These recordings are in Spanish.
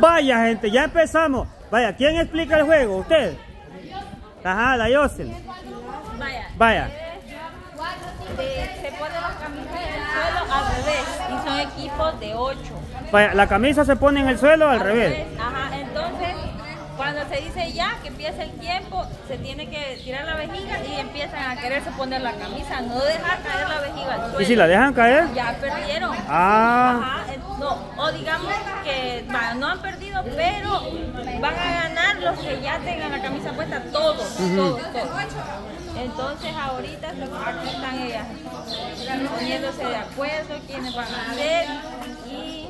Vaya, gente, ya empezamos. Vaya, ¿quién explica el juego? ¿Usted? Ajá, la Yosel. Vaya. Vaya. Eh, se pone las camisas en el suelo al revés y son equipos de 8. Vaya, la camisa se pone en el suelo al revés. Ajá, entonces cuando se dice ya que empieza el tiempo, se tiene que tirar la vejiga y empiezan a quererse poner la camisa, no dejar caer la vejiga al suelo. ¿Y si la dejan caer? Ya perdieron. Ah. Ajá, no, o digamos que no han perdido, pero van a ganar los que ya tengan la camisa puesta, todos, todos, todos. Entonces ahorita aquí están ellas poniéndose de acuerdo quiénes van a hacer y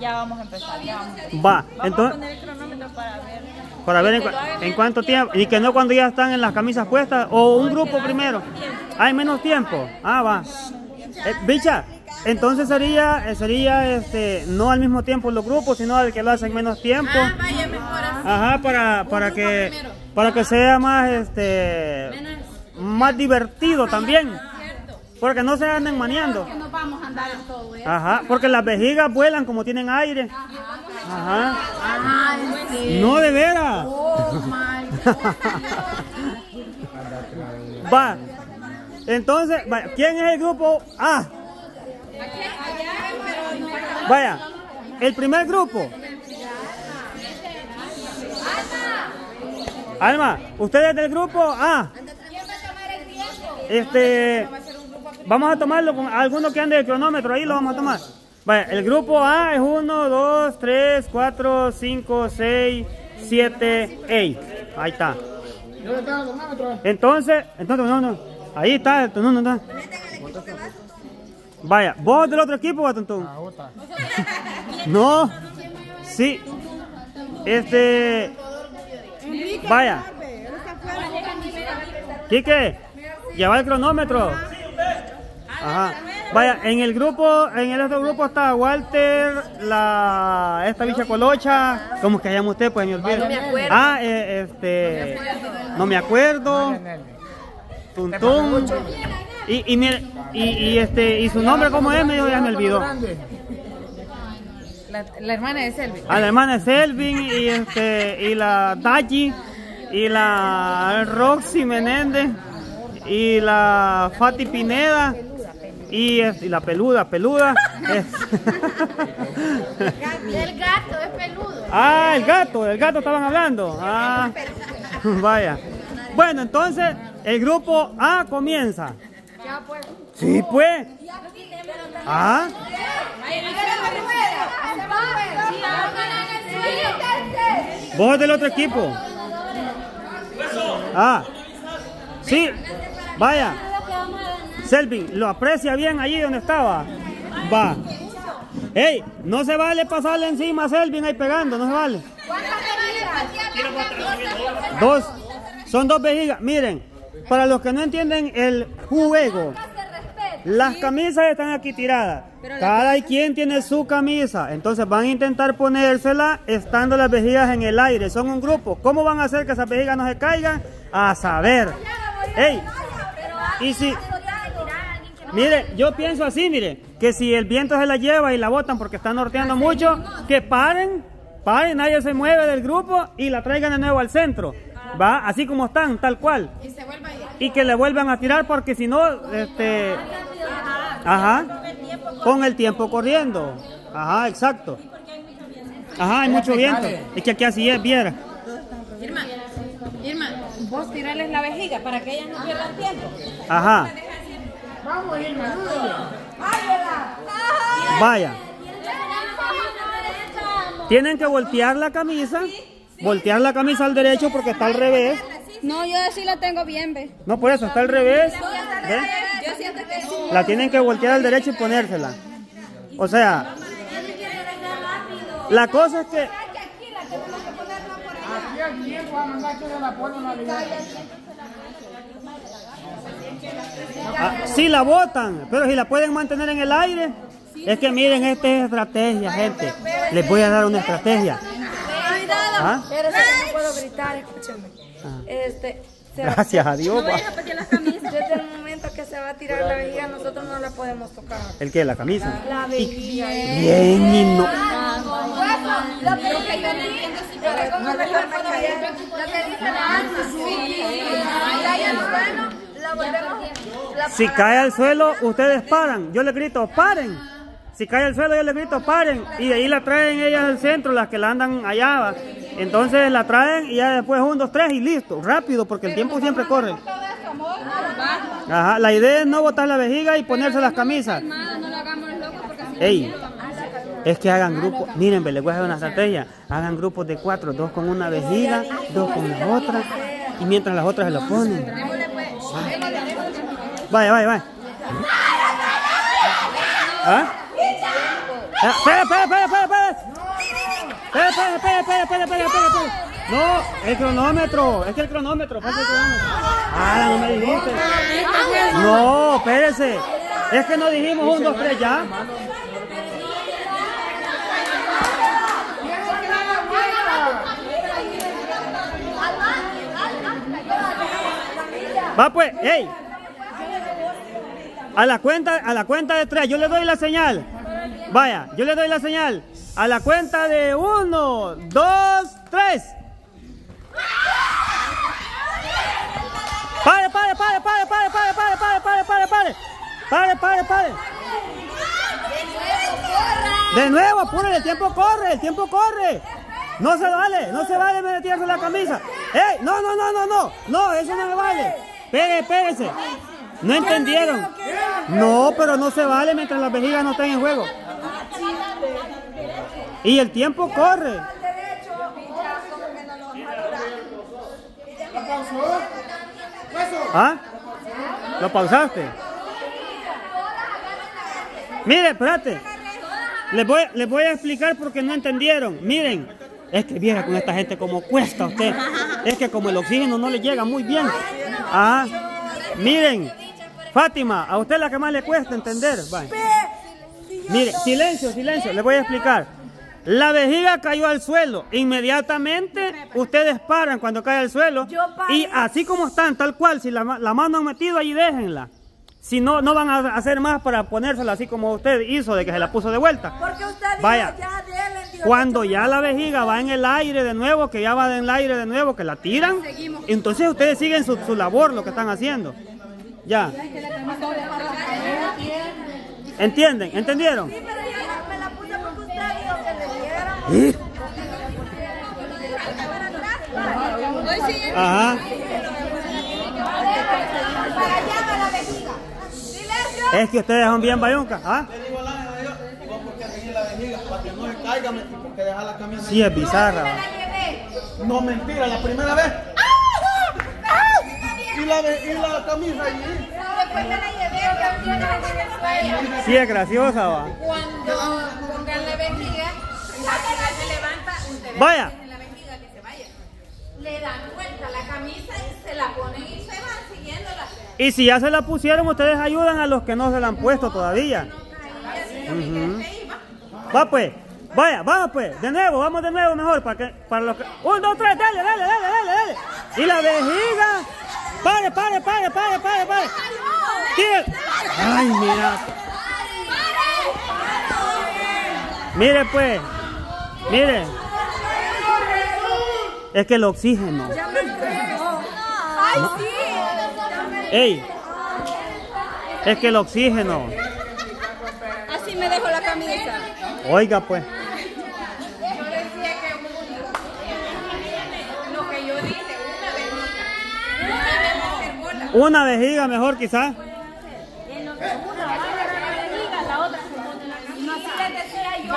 ya vamos a empezar. Ya vamos. Va, Vamos a entonces, poner el para ver. para ver en, hagan en cuánto tiempo, y que no cuando ya están en las camisas puestas, o un grupo primero. menos. Hay menos tiempo. Ah, va. Eh, bicha, entonces sería, eh, sería este, no al mismo tiempo los grupos, sino al que lo hacen menos tiempo. Ah, vaya, mejor así. Ajá, para, para que primero. para que sea más este más divertido también. Cierto. Porque no se anden maneando. Vamos a andar en todo eso. Ajá, porque las vejigas vuelan como tienen aire. Ajá. Sí. No de veras. Oh. Va. Entonces, vaya, ¿quién es el grupo A? Vaya, el primer grupo. Alma, usted es del grupo A. Este, vamos a tomarlo con alguno que ande de cronómetro, ahí lo vamos a tomar. Vaya, el grupo A es 1, 2, 3, 4, 5, 6, 7, 8. Ahí está. Entonces, entonces, no, no. Ahí está, no, no, no. Vaya, vos del otro equipo, Batuntún. No. Sí. Este. Vaya. Quique, lleva el cronómetro. Ajá. Vaya, en el grupo, en el otro grupo está Walter, la esta bicha colocha, ¿cómo es que se llama usted? Pues me olvido. No me acuerdo. Ah, eh, este, no me acuerdo. Tuntún. Y, y mire, y, y este, y su nombre cómo es, medio ya me olvidó. La, la hermana de Selvi. A la hermana Selvin y este, y la Daji, y la Roxy Menéndez, y la Fati Pineda, y, es- y la peluda, peluda. es- El gato es peludo. ah, el gato, el gato estaban hablando. Ah, vaya. Bueno, entonces el grupo A comienza. Ya pues. Sí, pues. Ah, vos del otro equipo. Ah, sí, vaya. Selvin, lo aprecia bien allí donde estaba. Va. Ey, no se vale pasarle encima a Selvin ahí pegando, no se vale. Dos, son dos vejigas. Miren, para los que no entienden el juego, las camisas están aquí tiradas. Cada quien tiene su camisa. Entonces van a intentar ponérsela estando las vejigas en el aire. Son un grupo. ¿Cómo van a hacer que esas vejigas no se caigan? A saber. Ey, y si, mire, yo pienso así, mire, que si el viento se la lleva y la botan porque están norteando mucho, que paren, paren, nadie se mueve del grupo y la traigan de nuevo al centro. Va, así como están, tal cual. Y se que le vuelvan a tirar porque si no, este, ajá, con el tiempo corriendo, ajá, exacto, ajá, hay mucho viento, es que aquí así es, viera, Irma, Irma, vos tirarles la vejiga para que ellas no pierdan tiempo. ajá, vaya, tienen que voltear la camisa, voltear la camisa al derecho porque está al revés, No, yo sí la tengo bien, ve. no por eso, está al revés, la tienen que voltear al derecho y ponérsela, o sea, la cosa es que Ah, sí la botan, pero si la pueden mantener en el aire, es que miren, esta es estrategia, gente. Les voy a dar una estrategia. ¿Ah? Pero que no puedo gritar, escúchame. Este, se- Gracias a Dios. desde el momento que se va a tirar la vejiga, nosotros no la podemos tocar. ¿El qué? ¿La camisa? La vejiga. Bien y no. Pues, que si. Lo que dice la alma. Si la volvemos. Si cae al suelo, ustedes paran. Yo les grito, paren. Si cae al suelo, yo les grito, paren. Y de ahí la traen ellas al centro, las que la andan allá. Entonces la traen y ya después un, dos, tres y listo. Rápido, porque el tiempo siempre corre. Ajá, la idea es no botar la vejiga y ponerse las camisas. Ey, es que hagan grupos, miren, les voy a dar una estrategia. Hagan grupos de cuatro, dos con una vejiga, dos con la otra, y mientras las otras se lo ponen. Vai, vai, vai. Hã? ¿Ah? É, ah, pera, pera, pera, pera, pera. Pera, pera, pera. No, el cronómetro, es que el cronómetro, pasa el cronómetro. Ah, no me dijiste. No, espérese. Es que no dijimos un, dos, tres ya. Va pues, ¡ey! A la cuenta, a la cuenta de tres, yo le doy la señal. Vaya, yo le doy la señal. A la cuenta de uno, dos, tres. Pare, pare, pare, pare, pare, pare, pare, pare, pare, pare, pare. Pare, pare, pare. De nuevo, apure, el tiempo corre, el tiempo corre. No se vale, no se vale meterse la camisa. ¡Ey! No, no, no, no, no. No, eso no me vale. Pegue, espérese. No entendieron. No, pero no se vale mientras las vejigas no estén en juego. Y el tiempo corre. ¿Ah? ¿Lo pausaste? Mire, espérate. Les voy, a explicar porque no entendieron. Miren, es que viera con esta gente como cuesta usted. Es que como el oxígeno no le llega muy bien. Ah, miren, Fátima, a usted la que más le cuesta entender. Vaya. Mire, silencio, silencio, les voy a explicar. La vejiga cayó al suelo. Inmediatamente ustedes paran cuando cae al suelo. Y así como están, tal cual, si la, ma- la mano han metido allí, déjenla. Si no, no van a hacer más para ponérsela así como usted hizo, de que se la puso de vuelta. Porque usted dijo Vaya. ya dele, Dios. Cuando ya la vejiga va en el aire de nuevo, que ya va en el aire de nuevo, que la tiran, entonces ustedes siguen su, su labor, lo que están haciendo. Ya. ¿Entienden? ¿Entendieron? Ajá. Es que ustedes son bien bayuncas, ¿ah? Sí, es bizarra. No, mentira, la primera vez y la, ve- y la camisa allí. Después me la llevé. la. Sí, es graciosa, va. Cuando pongan la vejiga, la que se levanta, ustedes Vaya. la vejiga que se vaya. Le dan vuelta a la camisa y se la ponen y se van siguiéndola. Y si ya se la pusieron, ustedes ayudan a los que no se la han puesto todavía. Ujú. Va pues. Vaya, vamos pues. De nuevo, vamos de nuevo mejor. Para que, para los que... Un, dos, tres, dale, dale, dale, dale, dale. Y la vejiga. Pare, pare, pare, pare, pare, pare. Tire. Ay, mira. Mire pues. Mire. Es que el oxígeno. Ay, sí. Ey. Es que el oxígeno. Así me dejo la camisa. Oiga pues. Yo decía que un- lo que yo dije, una vejiga. No debemos Una vejiga mejor quizás. No así les decía yo.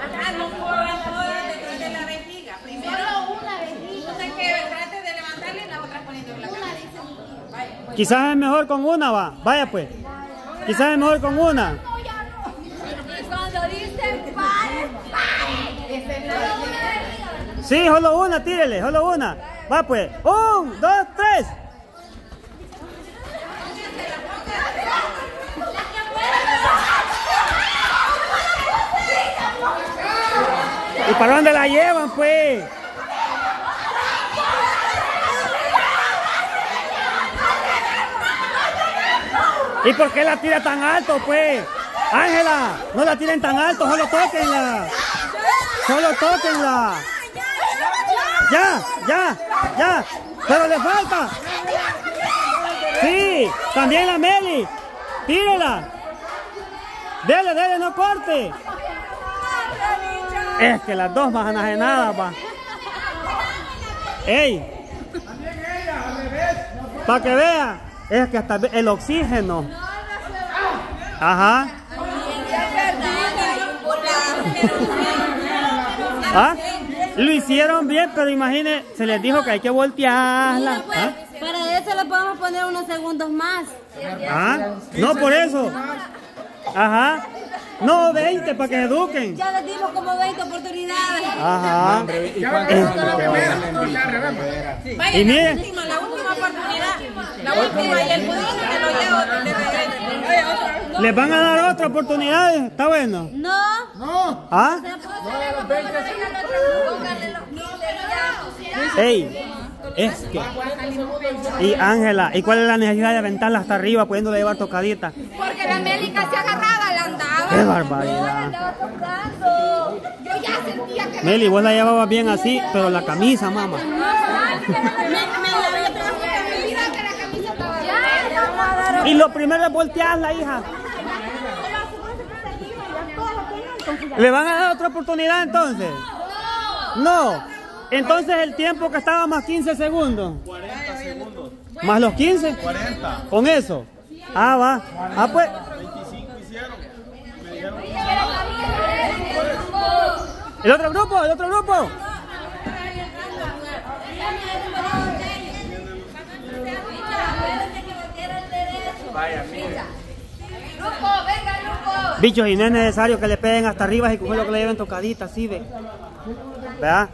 Ajá, no pongan todas detrás de la vejiga. Primero una vejiga. Una que trate de levantarle y la otra poniendo en la camisa. Vaya. Quizás es mejor con una, va. Vaya pues. Quizás es mejor con una. Y cuando dicen pare, pare. Sí, solo una, tírele, solo una. Va pues. Un, dos, tres. ¿Y para dónde la llevan, pues? ¿Y por qué la tira tan alto, pues? Ángela, no la tiren tan alto, solo tóquenla. Solo tóquenla. Ya, ya, ya. Pero le falta. Sí, también la Meli. Tírela. Dele, dele, no corte. Es que las dos van enajenadas, va. ¡Ey! Para que vea, es que hasta el oxígeno. Ajá. ¿Ah? Lo hicieron bien, pero imagine, se les dijo que hay que voltearla. ¿Ah? Para eso le podemos poner unos segundos más. ¿Ah? No, por eso. Ajá. No, 20 para que eduquen. Ya les dimos como 20 oportunidades. Ajá. Vaya, Y la miren. última, la última oportunidad. La última y el pudín te lo llevo, te regresa. Oye, otra. ¿Les van a dar otra oportunidad? ¿Está bueno? No. ¿Ah? ¡Ey! Es que... Y Ángela, ¿y cuál es la necesidad de aventarla hasta arriba pudiéndola llevar tocadita? Porque la Mélica se agarraba, la andaba. ¡Qué barbaridad! andaba tocando. Yo ya sentía que Meli, vos la llevabas bien así, pero la camisa, mamá. me, me la había trajo Mira que la camisa estaba ya, Y lo primero es voltearla, hija. ¿Le van a dar otra oportunidad entonces? No. Entonces el tiempo que estaba más 15 segundos. 40 segundos. ¿Más los 15? 40. Con eso. Ah, va. Ah, pues. 25 hicieron. Me dijeron ¿El otro grupo? ¿El otro grupo? Grupo, venga. Bichos, y no es necesario que le peguen hasta arriba y coger lo que le lleven tocadita, así ve. ¿Verdad?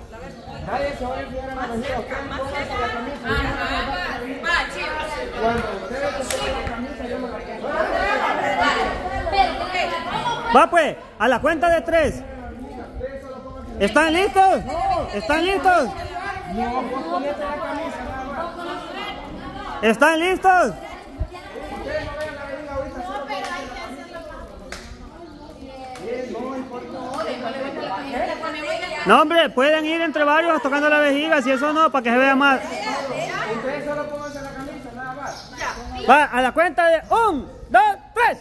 Va pues, a la cuenta de tres. ¿Están listos? ¿Están listos? ¿Están listos? No, hombre, pueden ir entre varios tocando la vejiga, si eso no, para que se vea más. Va, a la cuenta de un, dos, tres.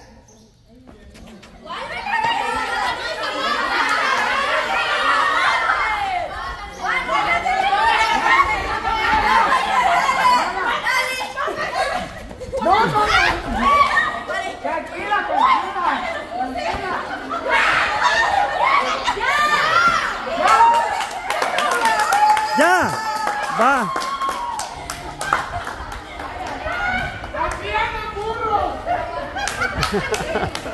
Ya, va.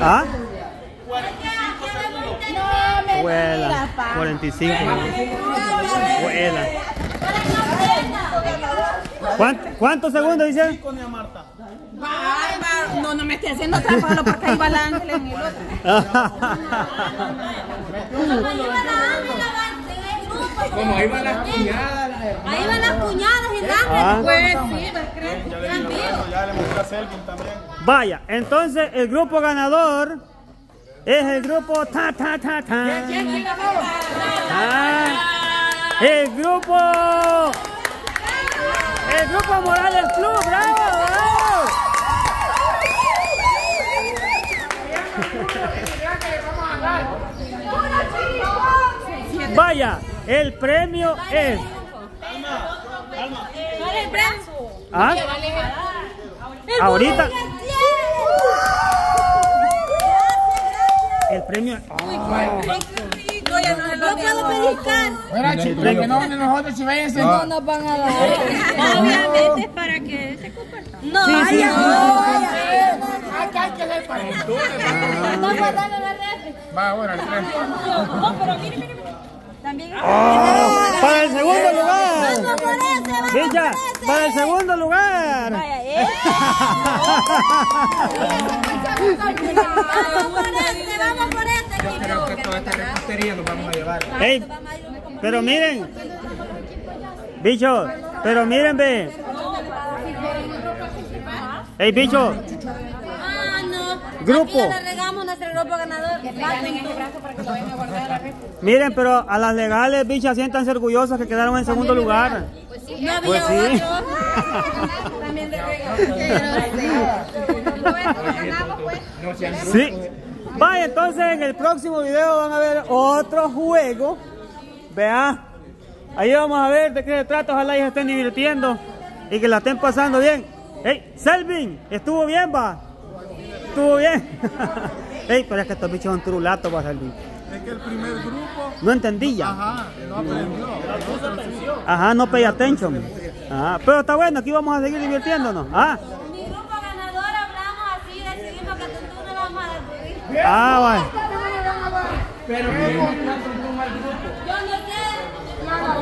¿Ah? Vuela. 45. Vuela. ¿Cuánto- ¿Cuántos segundos dice? no, no me esté haciendo trampa, porque ahí va el ángel en el otro. Como ahí van las cuñadas. Ahí van las cuñadas y el Ah. Pues sí, pues creo. Ya le digo, ya le mostré a Selvin también. Vaya, entonces el grupo ganador es el grupo ta ta ta ta. Ah, el grupo el grupo Morales Club, bravo, bravo. Vaya, el premio es ¿Cuál es el brazo? ¿Ah? Ahorita el premio Rico, ya no No puedo pellizcar. Mira, chicos, que no van a nosotros si váyanse. No nos van a dar. Obviamente es para que se compartan. No, no. Acá hay que para No guardarle la refri. Va, bueno, el tren. No, pero mire, mire, mire. Ah, para el segundo lugar. Vamos por ese, vamos Villa, por ese. para el segundo lugar. Vaya, eh. Vamos por este, vamos por este, equipo. toda esta repostería nos vamos a llevar. Ey, pero miren, Bicho, pero miren, ve. Ey, bicho. Grupo. Aquí le regamos nuestro grupo ganador. miren, pero a las legales, bichas, siéntanse orgullosas que quedaron en segundo lugar. No había Pues sí. otro. También de Sí. Vaya, entonces en el próximo video van a ver otro juego. Vea. Ahí vamos a ver de qué se trata. Ojalá se estén divirtiendo y que la estén pasando bien. Ey, Selvin, ¿estuvo bien, va? ¿Estuvo bien? Ey, pero es que estos bichos son. Es que el primer grupo, No entendí ya. ajá, no aprendió. Ajá, no pay attention. Ajá, pero está bueno, aquí vamos a seguir divirtiéndonos. Ah, Mi grupo ganador hablamos así, decidimos que tú no vamos a ah, vaya. Pero al grupo. Yo no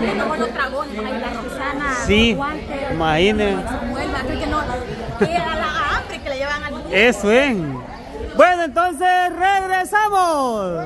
sé. Como los dragones, ahí la Susana, Sí, imagínense. Que no, que la llevan Eso es. Bueno, entonces regresamos.